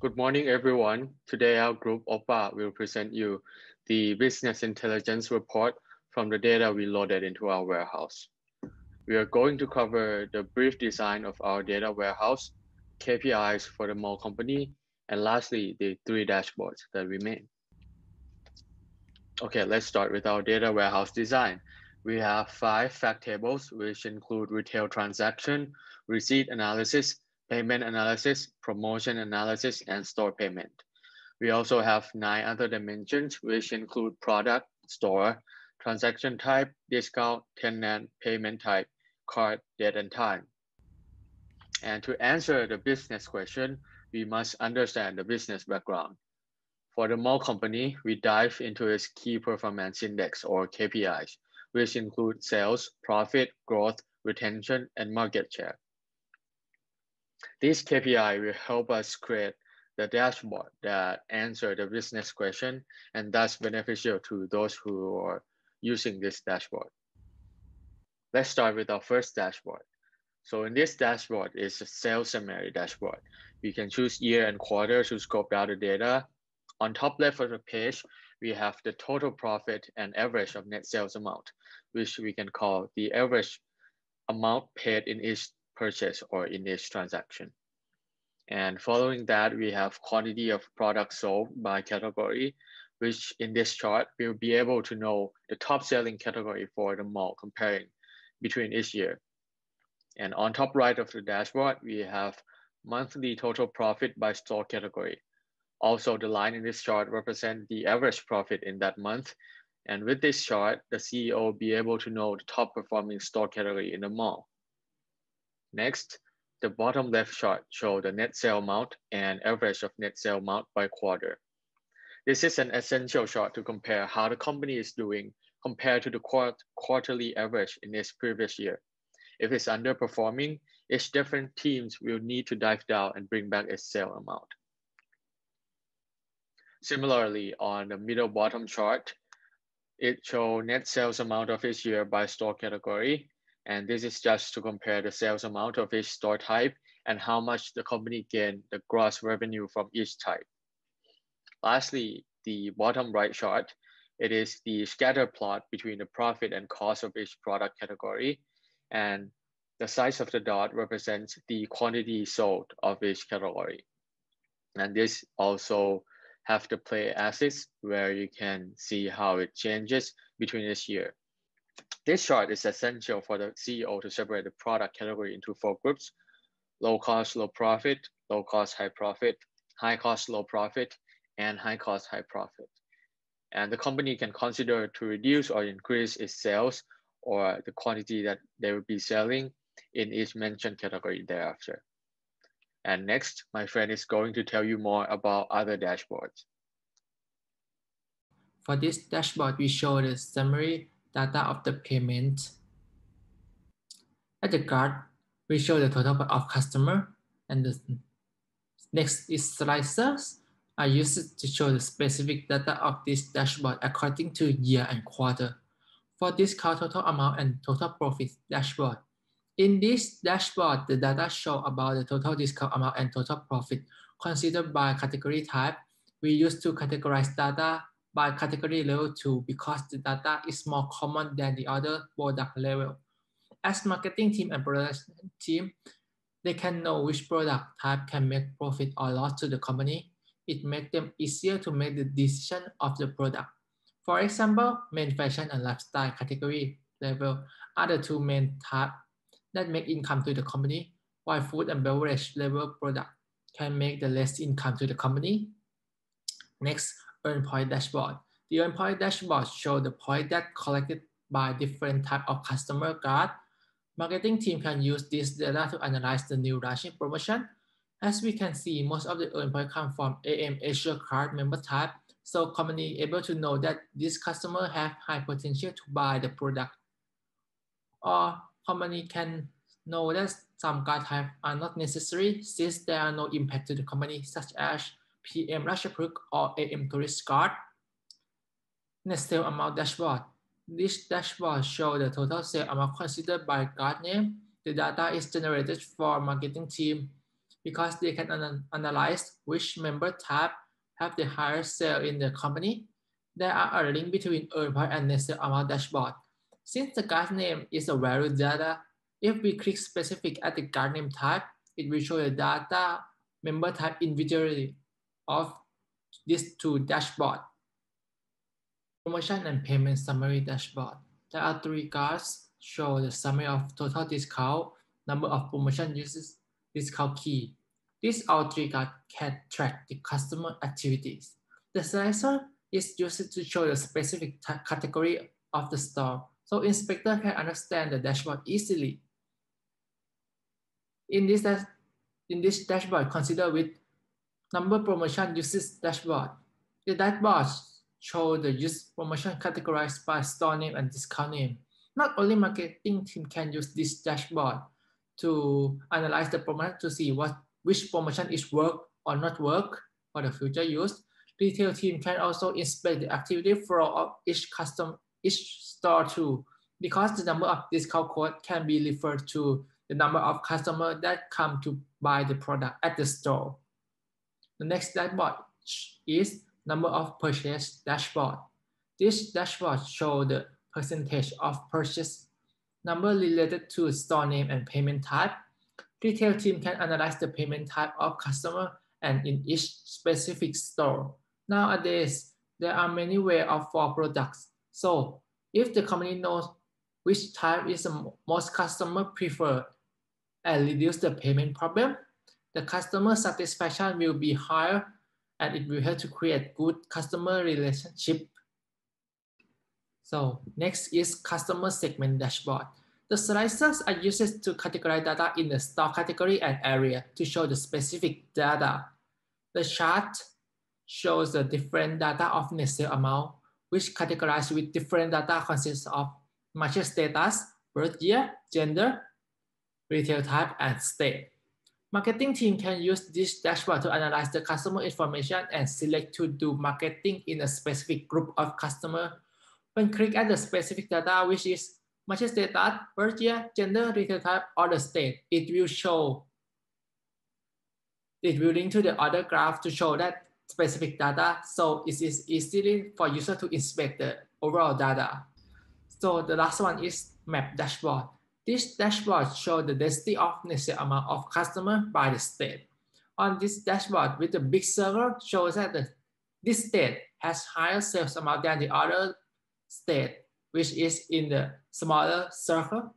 Good morning, everyone. Today, our group Oppa will present you the business intelligence report from the data we loaded into our warehouse. We are going to cover the brief design of our data warehouse, KPIs for the mall company, and lastly, the three dashboards that we made. Okay, let's start with our data warehouse design. We have five fact tables, which include retail transaction, receipt analysis, payment analysis, promotion analysis, and store payment. We also have nine other dimensions, which include product, store, transaction type, discount, tenant, payment type, card, date, and time. And to answer the business question, we must understand the business background. For the mall company, we dive into its key performance index or KPIs, which include sales, profit, growth, retention, and market share. This KPI will help us create the dashboard that answer the business question and thus beneficial to those who are using this dashboard. Let's start with our first dashboard. So in this dashboard is a sales summary dashboard. We can choose year and quarter to scope out the data. On top left of the page, we have the total profit and average of net sales amount, which we can call the average amount paid in each purchase or in each transaction. And following that, we have quantity of products sold by category, which in this chart, we'll be able to know the top selling category for the mall comparing between each year. And on top right of the dashboard, we have monthly total profit by store category. Also, the line in this chart represent the average profit in that month. And with this chart, the CEO will be able to know the top performing store category in the mall. Next, the bottom left chart show the net sale amount and average of net sale amount by quarter. This is an essential chart to compare how the company is doing compared to the quart quarterly average in its previous year. If it's underperforming, its different teams will need to dive down and bring back its sale amount. Similarly, on the middle bottom chart, it show net sales amount of each year by store category and this is just to compare the sales amount of each store type and how much the company gain the gross revenue from each type. Lastly, the bottom right chart, it is the scatter plot between the profit and cost of each product category. And the size of the dot represents the quantity sold of each category. And this also have the play axis where you can see how it changes between each year. This chart is essential for the CEO to separate the product category into four groups, low cost, low profit, low cost, high profit, high cost, low profit, and high cost, high profit. And the company can consider to reduce or increase its sales or the quantity that they will be selling in each mentioned category thereafter. And next, my friend is going to tell you more about other dashboards. For this dashboard, we show the summary data of the payment. At the card, we show the total of customer and the next is slicers are used to show the specific data of this dashboard according to year and quarter. For discount total amount and total profit dashboard. In this dashboard, the data show about the total discount amount and total profit considered by category type. We use to categorize data by category level 2 because the data is more common than the other product level. As marketing team and production team, they can know which product type can make profit or loss to the company. It makes them easier to make the decision of the product. For example, main fashion and lifestyle category level are the two main types that make income to the company, while food and beverage level product can make the less income to the company. Next, earn point dashboard. The earn point dashboard show the point that collected by different type of customer card. Marketing team can use this data to analyze the new launching promotion. As we can see, most of the earn point come from AM Asia card member type. So company able to know that this customer have high potential to buy the product. Or company can know that some card type are not necessary since there are no impact to the company such as PM Ratchaprukh or AM Tourist Card. Net sale amount dashboard. This dashboard shows the total sale amount considered by card name. The data is generated for marketing team. because they can an analyze which member type have the highest sale in the company. There are a link between earn and net sale amount dashboard. Since the guard name is a value data, if we click specific at the guard name type, it will show the data member type individually of these two dashboard. Promotion and payment summary dashboard. There are three cards show the summary of total discount, number of promotion uses, discount key. These all three cards can track the customer activities. The slicer is used to show the specific category of the store, so inspector can understand the dashboard easily. In this, in this dashboard, consider with number promotion uses dashboard. The dashboard show the use promotion categorized by store name and discount name. Not only marketing team can use this dashboard to analyze the promotion to see what which promotion is work or not work for the future use. Retail team can also inspect the activity flow of each custom each store too, because the number of discount code can be referred to the number of customers that come to buy the product at the store. The next dashboard is number of purchase dashboard. This dashboard shows the percentage of purchase number related to store name and payment type. Retail team can analyze the payment type of customer and in each specific store. Nowadays, there are many ways of for products. So if the company knows which type is the most customer prefer and reduce the payment problem, the customer satisfaction will be higher and it will help to create good customer relationship. So next is customer segment dashboard. The slicers are used to categorize data in the store category and area to show the specific data. The chart shows the different data of net sale amount, which categorized with different data consists of market status, birth year, gender, retail type, and state. Marketing team can use this dashboard to analyze the customer information and select to do marketing in a specific group of customer. When click at the specific data, which is market status, birth year, gender, retail type, or the state, it will show, it will link to the other graph to show that specific data. So it is easily for user to inspect the overall data. So the last one is map dashboard. This dashboard shows the density of necessary amount of customer by the state. On this dashboard with the big circle shows that the, this state has higher sales amount than the other state, which is in the smaller circle.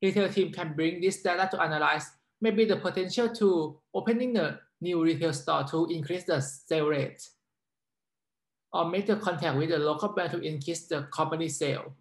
Retail team can bring this data to analyze maybe the potential to opening a new retail store to increase the sale rate or make the contact with the local bank to increase the company sale.